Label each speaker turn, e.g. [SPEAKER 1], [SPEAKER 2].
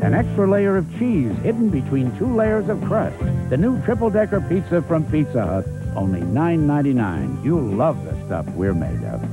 [SPEAKER 1] An extra layer of cheese hidden between two layers of crust. The new triple-decker pizza from Pizza Hut, only $9.99. You'll love the stuff we're made of.